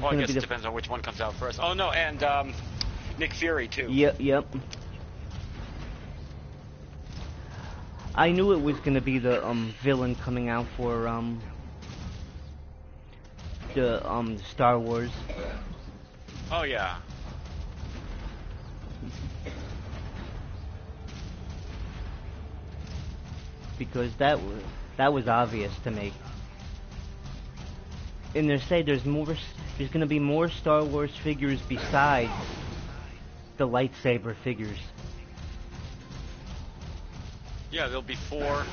He's well, I guess it depends on which one comes out first. Oh no, and um, Nick Fury too. Yep, yep. I knew it was gonna be the um villain coming out for um the um Star Wars. Oh yeah. because that was that was obvious to me. And they say there's more. There's going to be more Star Wars figures besides the lightsaber figures. Yeah, there'll be four.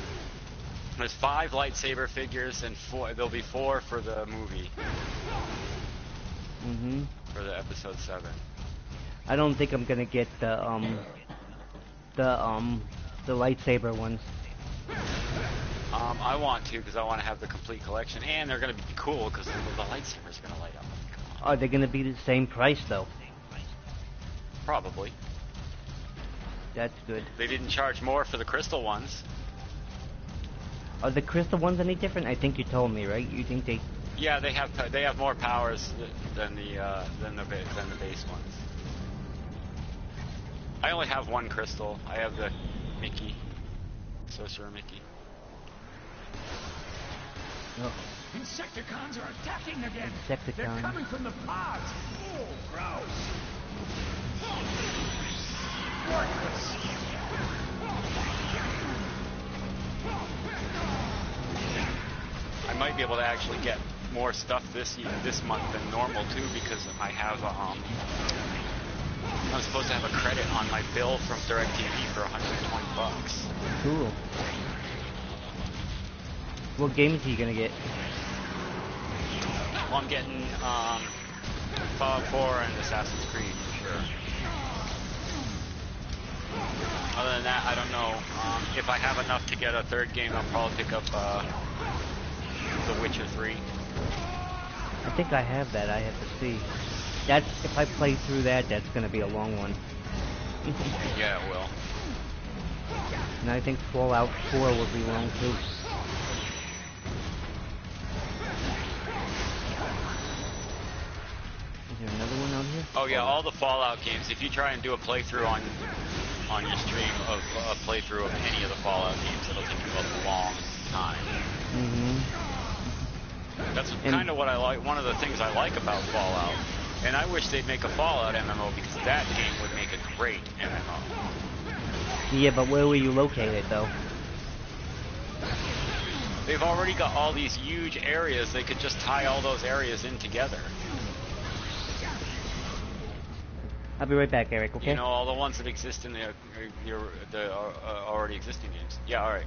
There's five lightsaber figures and four. There'll be four for the movie hmm for the episode seven. I don't think I'm going to get the um the um the lightsaber ones. Um, I want to because I want to have the complete collection, and they're going to be cool because the, the lightsaber's going to light up. Are they going to be the same price though? Probably. That's good. They didn't charge more for the crystal ones. Are the crystal ones any different? I think you told me, right? You think they? Yeah, they have they have more powers than the uh, than the than the base ones. I only have one crystal. I have the Mickey, Sorcerer Mickey. Oh, Insecticons are attacking again. They're coming from the pods. Oh, gross. Worthless. I might be able to actually get more stuff this year, this month than normal too because I have um I'm supposed to have a credit on my bill from DirecTV for 120 bucks. cool. What games are you gonna get? Well, I'm getting um Fallout 4 and Assassin's Creed for sure. Other than that, I don't know. Um, if I have enough to get a third game, I'll probably pick up uh, The Witcher 3. I think I have that. I have to see. That's if I play through that, that's gonna be a long one. Yeah, it will. And I think Fallout 4 will be long too. Yeah, all the Fallout games. If you try and do a playthrough on on your stream of a playthrough of any of the Fallout games, it'll take you a long time. Mm-hmm. That's kind of what I like. One of the things I like about Fallout, and I wish they'd make a Fallout MMO because that game would make a great MMO. Yeah, but where will you locate it though? They've already got all these huge areas. They could just tie all those areas in together. I'll be right back, Eric. Okay. You know, all the ones that exist in the uh, your, the uh, uh, already existing games. Yeah, all right.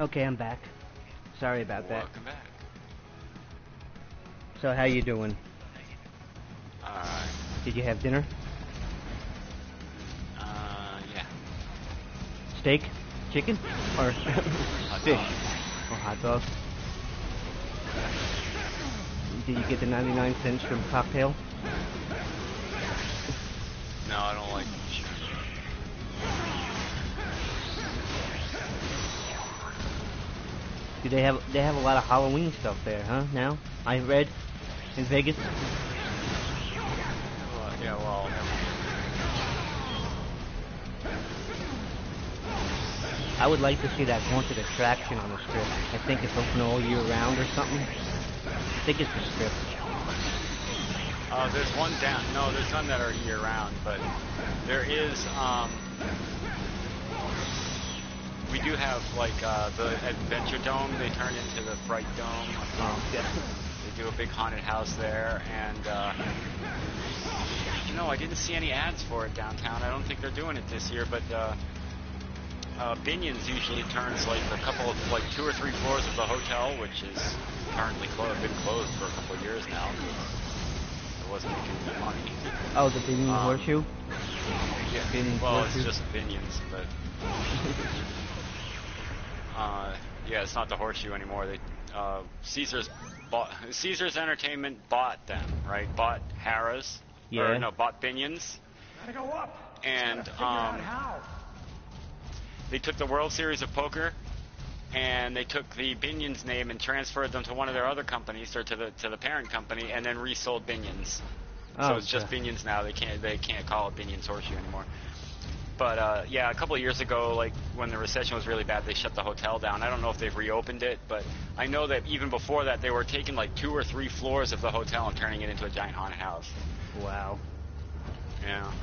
Okay, I'm back. Sorry about that. Welcome back. So how you doing? Alright. Did you have dinner? Uh, yeah. steak, chicken, or fish, or hot dog. Did you get the 99 cent shrimp cocktail? No, I don't like Do they have they have a lot of Halloween stuff there, huh? Now I read in Vegas. Well, yeah, well, I would like to see that haunted attraction on the strip. I think it's open all year round or something. I think it's the strip. uh, there's one down. No, there's none that are year round, but there is. Um, we do have like uh, the Adventure Dome. They turn into the Fright Dome. Oh, yeah. They do a big haunted house there, and uh, no, I didn't see any ads for it downtown. I don't think they're doing it this year, but uh, uh, Binions usually turns like a couple of like two or three floors of the hotel, which is currently closed, been closed for a couple of years now. It wasn't making any money. Oh, the Binion Um, Horseshoe. Yeah, Binions well, Horseshoe? it's just Binions, but uh, yeah, it's not the horseshoe anymore. They uh, Caesar's bought Caesar's Entertainment bought them, right? Bought Harrah's. Yeah. Or no, bought Binions. Gotta go up. And, Gotta figure out um. They took the World Series of Poker, and they took the Binions name and transferred them to one of their other companies, or to the to the parent company, and then resold Binions. Oh, so it's just. Binions now. They can't they can't call it Binions Horseshoe anymore. But uh, yeah, a couple of years ago, like when the recession was really bad, they shut the hotel down. I don't know if they've reopened it, but I know that even before that, they were taking like two or three floors of the hotel and turning it into a giant haunted house. Wow. Yeah.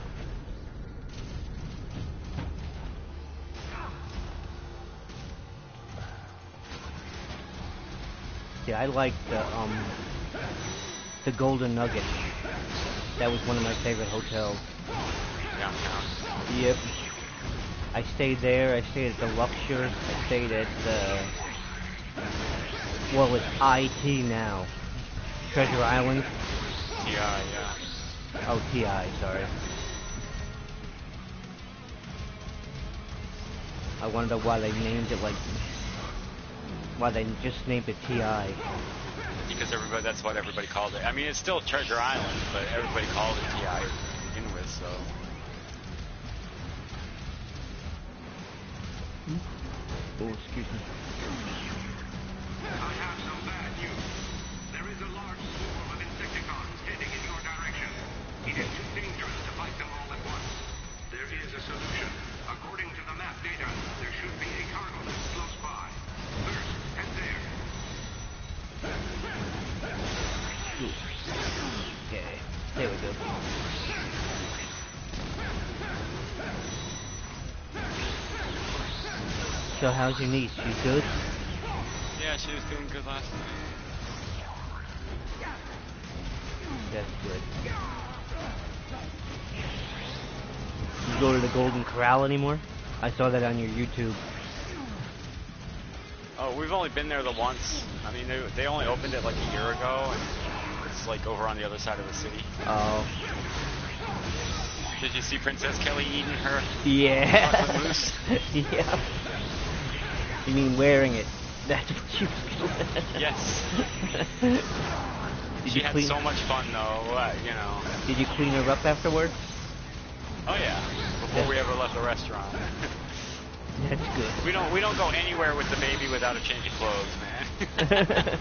Yeah, I like the um the Golden Nugget. That was one of my favorite hotels. Downtown. Yep. I stayed there. I stayed at the Luxor. I stayed at uh well, it's IT now. Treasure Island. Yeah, yeah. Oh, TI. Sorry. I wonder why they named it like. Why they just named it TI. Because everybody, that's what everybody called it. I mean, it's still Treasure Island, but everybody called it TI to begin with, so. Oh, excuse me. So how's your niece? She's good? Yeah, she was doing good last night. That's good. You go to the Golden Corral anymore? I saw that on your YouTube. Oh, we've only been there the once. I mean, they, they only opened it like a year ago, and it's like over on the other side of the city. Oh, Did you see Princess Kelly eating her? yeah. Yeah. You mean wearing it? That's what doing. Yes. Did she you had so much fun, though. Uh, you know. Did you clean her up afterwards? Oh yeah. Before Yeah. we ever left the restaurant. That's good. we don't we don't go anywhere with the baby without a change of clothes, man.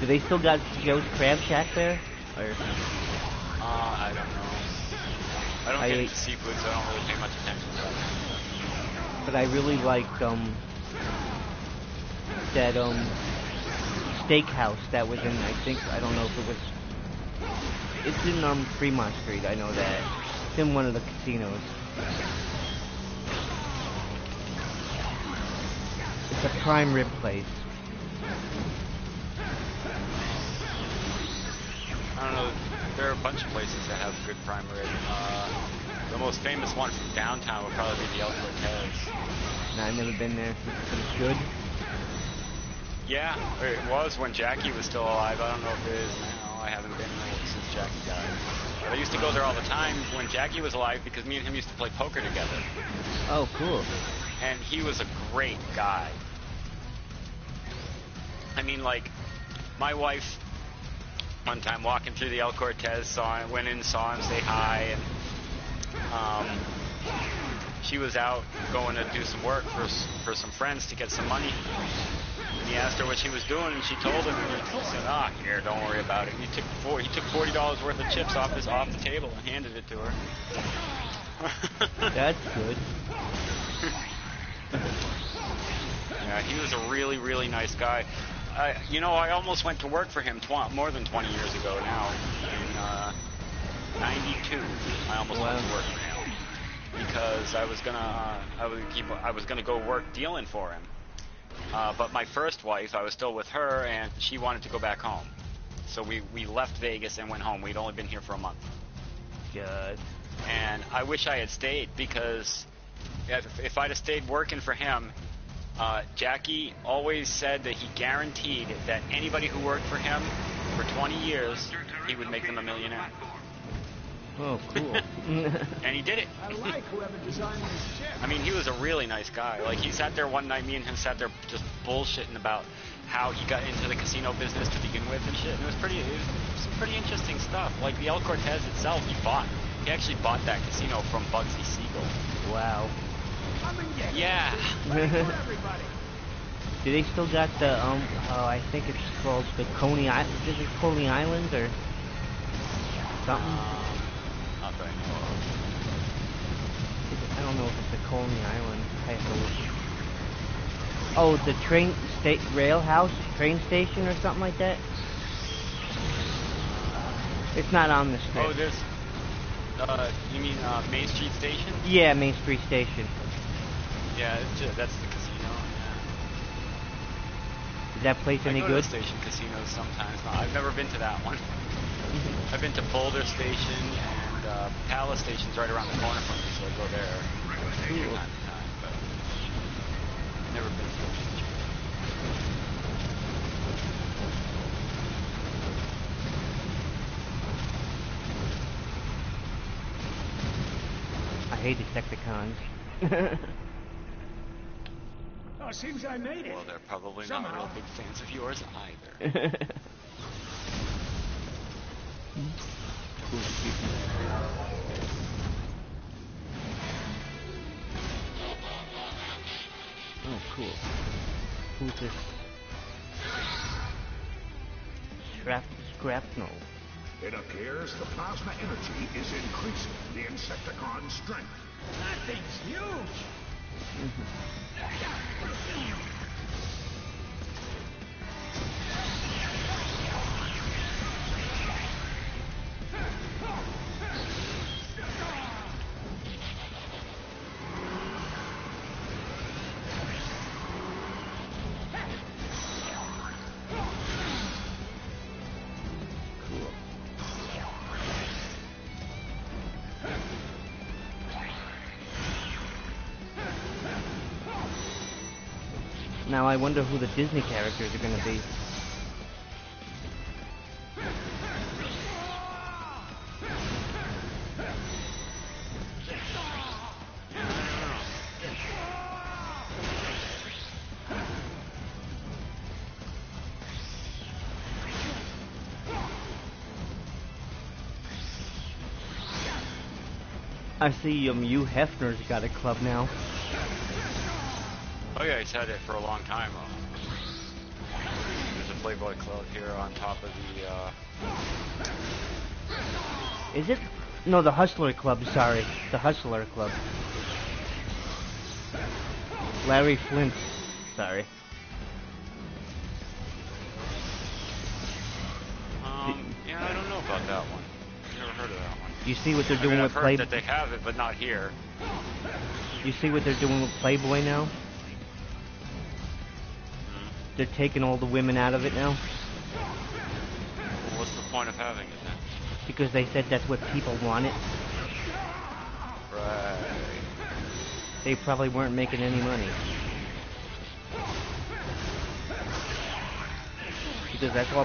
Do they still got Joe's Crab Shack there? Or Uh, I don't know. I don't I get into seafood, so I don't really pay much attention to that. But I really like um that um steakhouse that was in I think I don't know if it was it's in um Fremont Street, I know that. It's in one of the casinos. It's a prime rib place. I don't know. There are a bunch of places that have good prime rib. Uh, the most famous one from downtown would probably be the El Cortez. No, I've never been there. But it's good. Yeah, it was when Jackie was still alive. I don't know if it is now. I haven't been there since Jackie died. But I used to go there all the time when Jackie was alive because me and him used to play poker together. Oh, cool. And he was a great guy. I mean, like, my wife, one time walking through the El Cortez, saw him, went in, saw him, say hi, and um, she was out going to do some work for for some friends to get some money. And he asked her what she was doing, and she told him. And he said, "Ah, here, don't worry about it." And he took four, he took forty dollars worth of chips off his off the table and handed it to her. That's good. Yeah, he was a really, really nice guy. I, you know, I almost went to work for him tw- more than 20 years ago now. In uh, 92, I almost went to work for him because I was gonna, uh, I was keep, I was gonna go work dealing for him. Uh, but my first wife, I was still with her, and she wanted to go back home. So we, we left Vegas and went home. We'd only been here for a month Good. and I wish I had stayed because if, if I'd have stayed working for him, uh, Jackie always said that he guaranteed that anybody who worked for him for 20 years, he would make them a millionaire. Oh, cool. And he did it. I like whoever designed this chip. I mean, he was a really nice guy. Like, he sat there one night, me and him sat there just bullshitting about how he got into the casino business to begin with and shit. And it was pretty, it was some pretty interesting stuff. Like, the El Cortez itself, he bought. He actually bought that casino from Bugsy Siegel. wow. Come and get it. Yeah. Ready for everybody. Do they still got the um? Oh, I think it's called the Coney Island. Is it Coney Island or something? Not that I know of. I don't know if it's a Coney Island. To look. Oh, the train state rail house train station or something like that. It's not on the script. Oh, there's. Uh, you mean uh, Main Street Station? yeah, Main Street Station. Yeah, it's ju- that's the casino. Is that place I any go good? to station casinos sometimes. No, I've never been to that one. I've been to Boulder Station and uh, Palace Station's right around the corner from me, so I go there from time to time. But never been to the I hate Decepticons. Oh, seems I made it. Well, they're probably Somehow. not real big fans of yours either. oh, cool. Who's this? Scrap, Scrapnel. It appears the plasma energy is increasing the Insecticon's strength. That thing's huge. Mm-hmm. Now I wonder who the Disney characters are going to be. I see um, Hugh Hefner's got a club now. Oh yeah, he's had it for a long time. There's a Playboy Club here on top of the. Uh, Is it? No, the Hustler Club. Sorry, the Hustler Club. Larry Flynt. Sorry. um, yeah, I don't know about that one. Never heard of that one. You see what they're I doing mean, with heard that they have it, but not here. You see what they're doing with Playboy now? They're taking all the women out of it now Well, what's the point of having it then? because they said that's what people wanted. Right. They probably weren't making any money. Because that's all